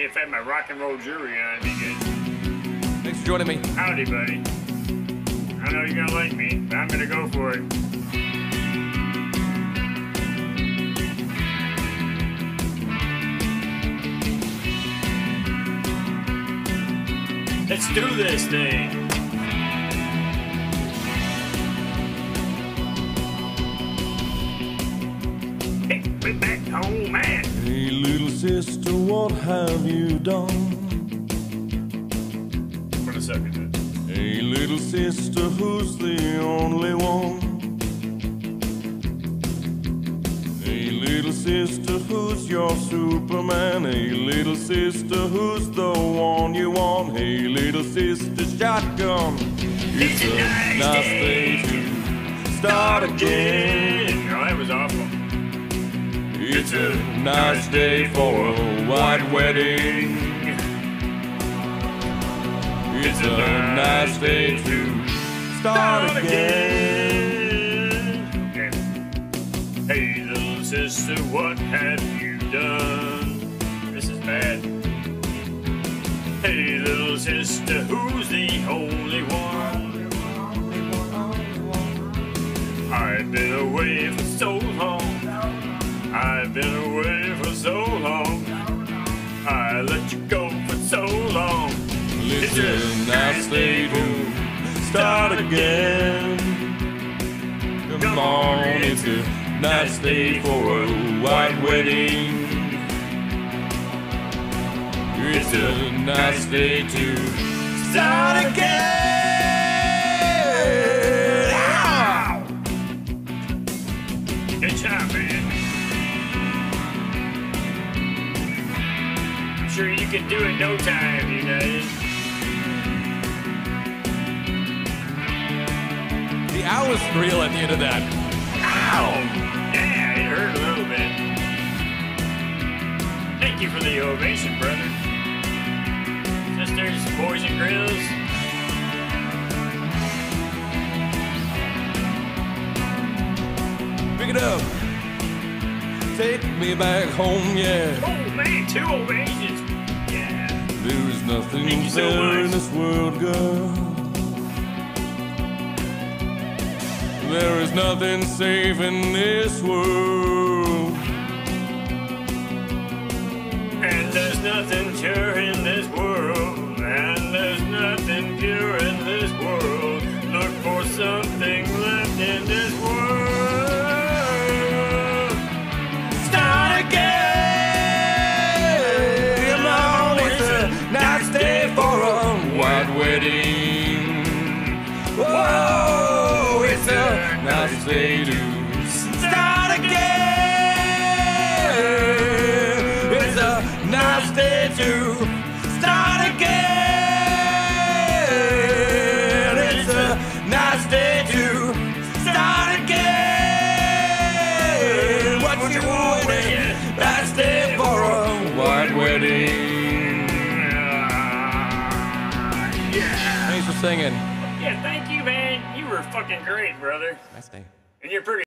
Hey, if I had my rock and roll jewelry on, it'd be good. Thanks for joining me. Howdy, buddy. I know you're gonna like me, but I'm gonna go for it. Let's do this thing. Sister, what have you done? For a second. Hey, little sister, who's the only one? Hey, little sister, who's your Superman? Hey, little sister, who's the one you want? Hey, little sister, shotgun. It's a nice day to start again. It's a nice day for a white wedding. It's a nice day to start again. Hey, little sister, what have you done? This is bad. Hey, little sister, who's the only one? I've been away for so so long. I let you go for so long. It's a nice day to start again. Come on, it's a nice day for a white wedding. It's a nice day to start again. Can do it no time, you guys. The owl was real at the end of that. Ow! Yeah, it hurt a little bit. Thank you for the ovation, brother. Sisters, boys, and girls. Pick it up. Take me back home, yeah. Oh man, two ovations. Yeah. There is nothing so fair in this world, girl. There is nothing safe in this world. And there's nothing pure in this world. And there's nothing pure in this world. Look for something A nice day to start again. It's a nice day to start again. It's a nice day to start again. What you waiting? Nice day for a white wedding. Yeah. Thanks for singing. Yeah, thank you, man. You were fucking great, brother. Nice day. And you're pretty.